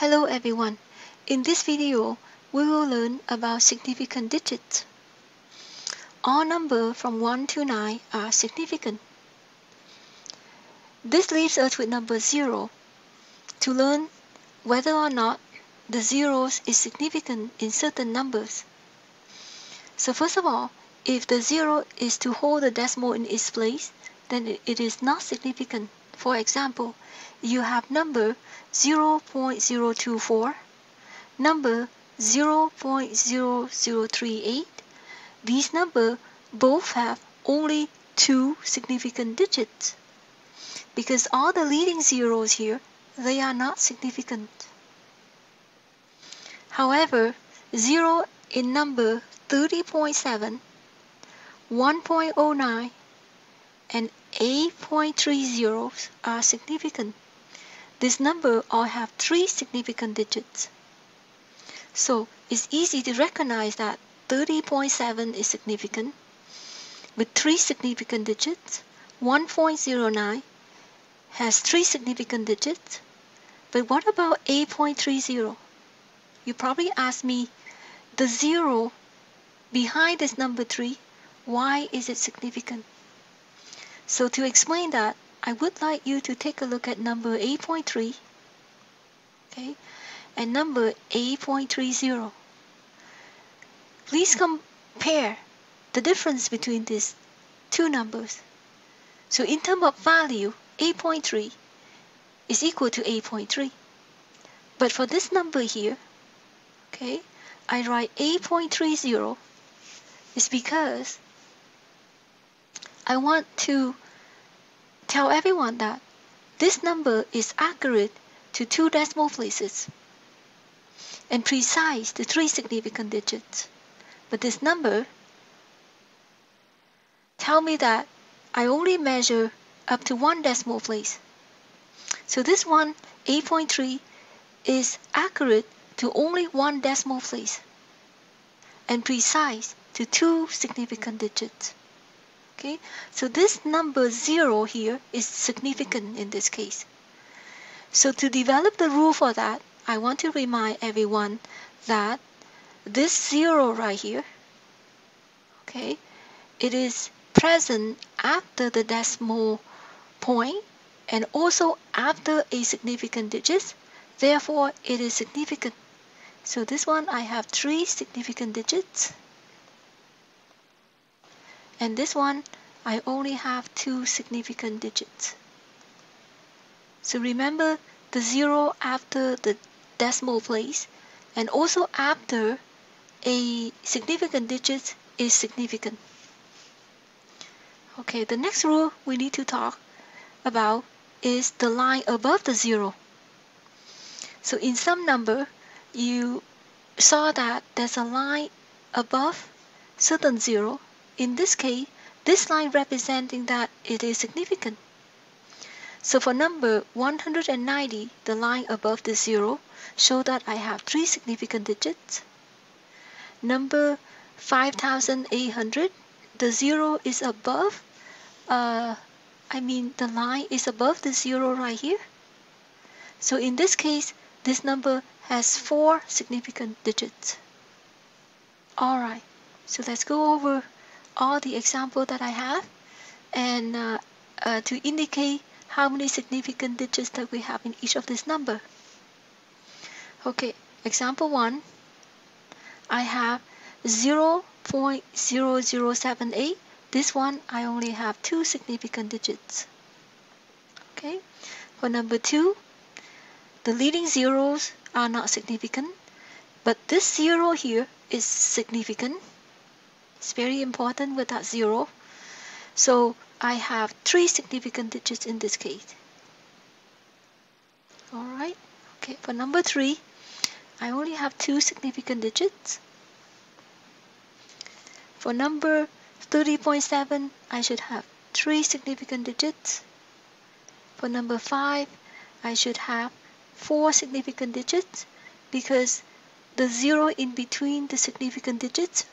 Hello everyone. In this video, we will learn about significant digits. All numbers from 1 to 9 are significant. This leaves us with number 0 to learn whether or not the zeros is significant in certain numbers. So first of all, if the 0 is to hold the decimal in its place, then it is not significant. For example, you have number 0.024, number 0.0038. These numbers both have only two significant digits. Because all the leading zeros here, they are not significant. However, 0 in number 30.7, 1.09, and 8.30 are significant. This number all have three significant digits. So it's easy to recognize that 30.7 is significant with three significant digits. 1.09 has three significant digits. But what about 8.30? You probably ask me, the zero behind this number 3, why is it significant? So to explain that, I would like you to take a look at number 8.3 okay, and number 8.30. Please compare the difference between these two numbers. So in terms of value, 8.3 is equal to 8.3. But for this number here, okay, I write 8.30 is because I want to tell everyone that this number is accurate to two decimal places and precise to three significant digits. But this number tell me that I only measure up to one decimal place. So this one, 8.3, is accurate to only one decimal place and precise to two significant digits. Okay, so this number 0 here is significant in this case. So to develop the rule for that, I want to remind everyone that this 0 right here, okay, it is present after the decimal point and also after a significant digit. Therefore, it is significant. So this one, I have three significant digits and this one I only have two significant digits. So remember the zero after the decimal place and also after a significant digit is significant. Okay, the next rule we need to talk about is the line above the zero. So in some number, you saw that there's a line above certain zero in this case, this line representing that it is significant. So for number 190, the line above the zero show that I have three significant digits. Number 5800, the zero is above, uh, I mean the line is above the zero right here. So in this case, this number has four significant digits. Alright, so let's go over all the example that I have and uh, uh, to indicate how many significant digits that we have in each of this number. Okay, example 1, I have 0 0.0078. This one, I only have two significant digits. Okay, for number 2, the leading zeros are not significant, but this zero here is significant it's very important without zero. So I have three significant digits in this case. Alright, okay, for number three, I only have two significant digits. For number 30.7, I should have three significant digits. For number 5, I should have four significant digits because the zero in between the significant digits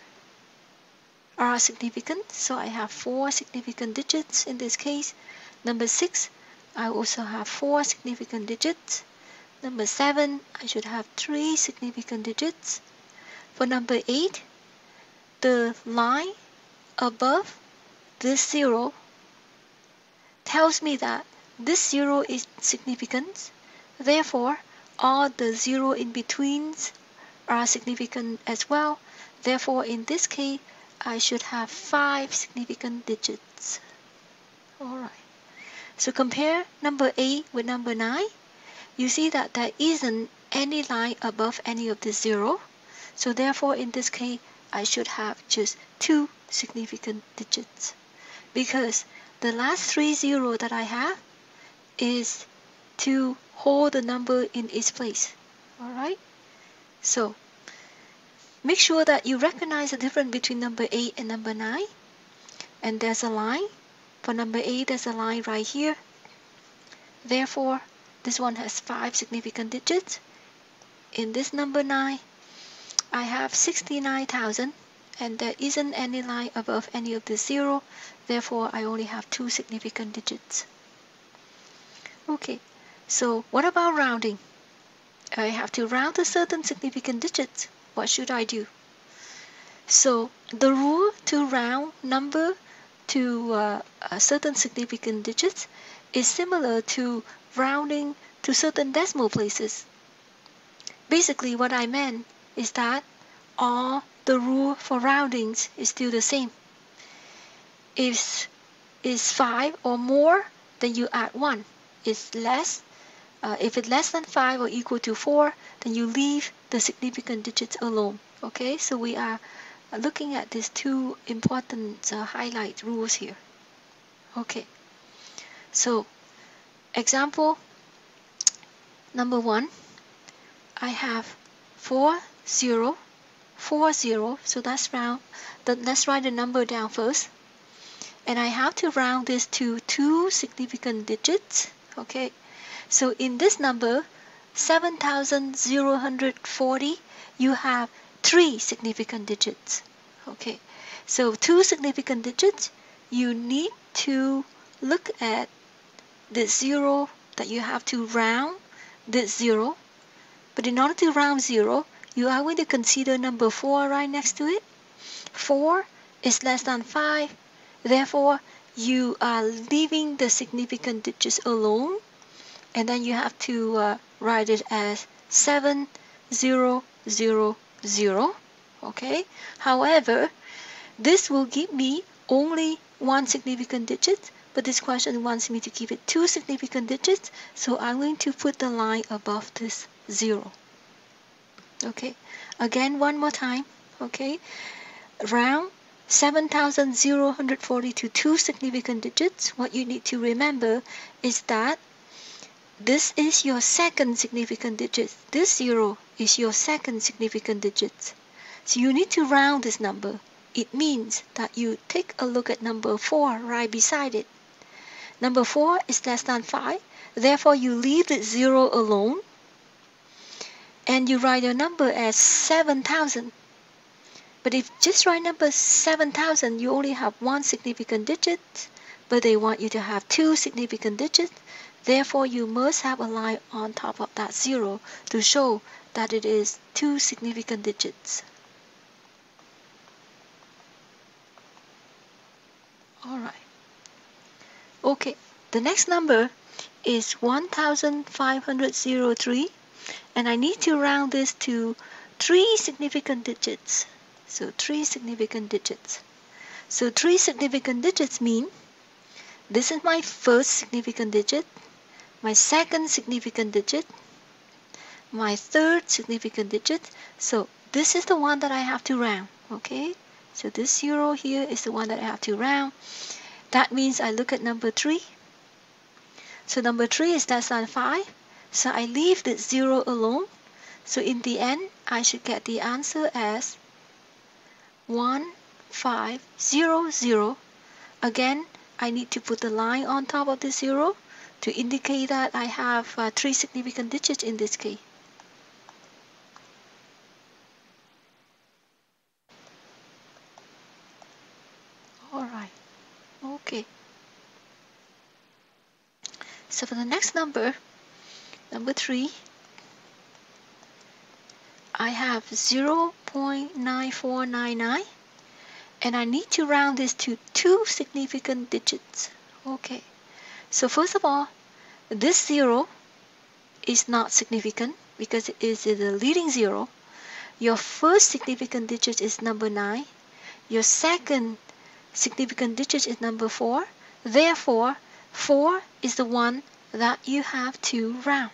are significant. So I have four significant digits in this case. Number six, I also have four significant digits. number 7, I should have 3 significant digits. For number 8, the line above this 0 tells me that this 0 is significant. Therefore, all the 0 in betweens are significant as well. Therefore, in this case, I should have 5 significant digits. Alright. So compare number 8 with number 9. You see that there isn't any line above any of the 0. So therefore, in this case, I should have just 2 significant digits. Because the last three zero that I have is to hold the number in its place. Alright? So, make sure that you recognize the difference between number 8 and number 9. And there's a line. For number 8, there's a line right here. Therefore, this one has 5 significant digits. In this number 9, I have 69,000 and there isn't any line above any of the zero therefore I only have two significant digits okay so what about rounding I have to round a certain significant digits what should I do so the rule to round number to uh, a certain significant digits is similar to rounding to certain decimal places basically what I meant is that all the rule for roundings is still the same. If it's 5 or more, then you add 1. If less, uh, if it's less than 5 or equal to 4, then you leave the significant digits alone. Okay, so we are looking at these two important uh, highlight rules here. Okay, so example number one, I have 4, 0, 4 0 so that's round Then let's write the number down first and I have to round this to two significant digits okay so in this number 7040 you have three significant digits okay so two significant digits you need to look at the zero that you have to round this zero but in order to round zero you are going to consider number 4 right next to it. 4 is less than 5. Therefore, you are leaving the significant digits alone. And then you have to uh, write it as 7, 0, 0, 0. Okay. However, this will give me only one significant digit. But this question wants me to give it two significant digits. So I'm going to put the line above this 0 okay again one more time okay round 7040 to two significant digits what you need to remember is that this is your second significant digit. This zero is your second significant digit. So you need to round this number. It means that you take a look at number 4 right beside it. Number 4 is less than 5 therefore you leave the 0 alone. And you write your number as 7000 but if just write number 7000 you only have one significant digit but they want you to have two significant digits therefore you must have a line on top of that zero to show that it is two significant digits alright okay the next number is 1503 and I need to round this to three significant digits. So three significant digits. So three significant digits mean this is my first significant digit, my second significant digit, my third significant digit. So this is the one that I have to round, okay? So this zero here is the one that I have to round. That means I look at number three. So number three is less than five. So I leave the 0 alone. So in the end, I should get the answer as 1500. Again, I need to put the line on top of the 0 to indicate that I have uh, three significant digits in this case. Alright, okay. So for the next number, Number 3, I have 0.9499 and I need to round this to two significant digits. Okay, so first of all, this zero is not significant because it is the leading zero. Your first significant digit is number 9. Your second significant digit is number 4. Therefore, 4 is the one that you have to round.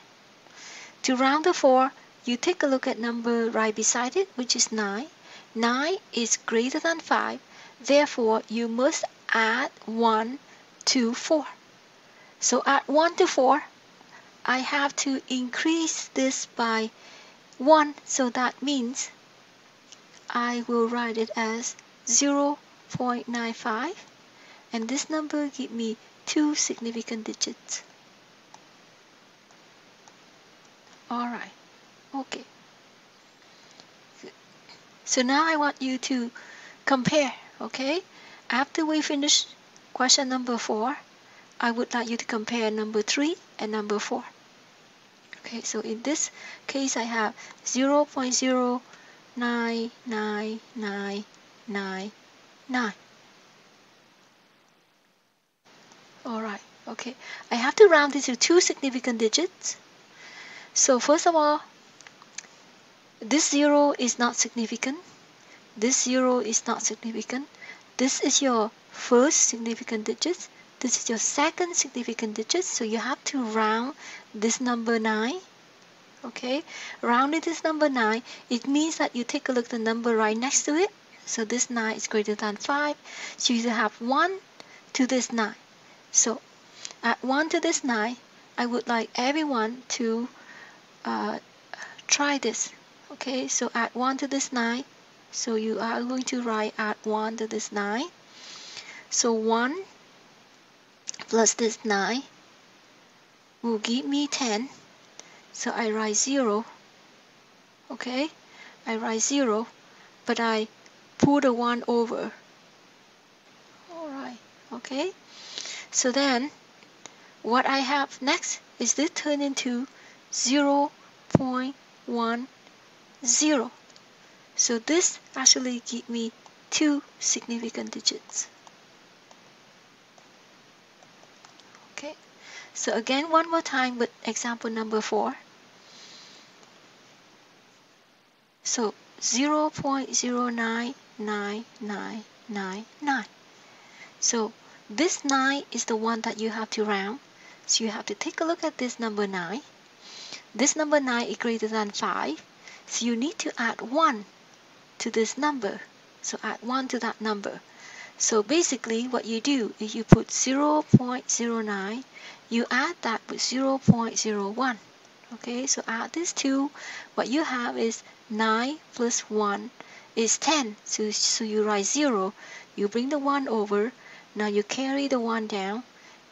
To round the 4, you take a look at number right beside it, which is 9. 9 is greater than 5, therefore you must add 1 to 4. So at 1 to 4, I have to increase this by 1, so that means I will write it as 0 0.95 and this number give me two significant digits. Alright, okay. So now I want you to compare, okay? After we finish question number 4, I would like you to compare number 3 and number 4. Okay, so in this case I have 0 0.09999. Alright, okay. I have to round it to two significant digits. So first of all, this 0 is not significant. This 0 is not significant. This is your first significant digit. This is your second significant digit. So you have to round this number 9. Okay, rounding this number 9, it means that you take a look at the number right next to it so this 9 is greater than 5. So you have 1 to this 9. So add 1 to this 9. I would like everyone to uh, try this. Okay, so add 1 to this 9. So you are going to write add 1 to this 9. So 1 plus this 9 will give me 10. So I write 0. Okay, I write 0, but I pull the one over. Alright. Okay? So then what I have next is this turn into 0 0.10 so this actually give me two significant digits so again one more time with example number four so 0 0.099999. So this 9 is the one that you have to round. So you have to take a look at this number 9. This number 9 is greater than 5. So you need to add 1 to this number. So add 1 to that number. So basically what you do is you put 0.09, you add that with 0.01. Okay, so add these two. What you have is 9 plus 1 is 10. So, so you write 0. You bring the 1 over. Now you carry the 1 down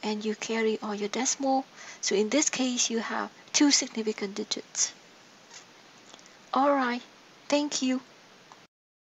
and you carry all your decimal. So in this case, you have two significant digits. Alright, thank you.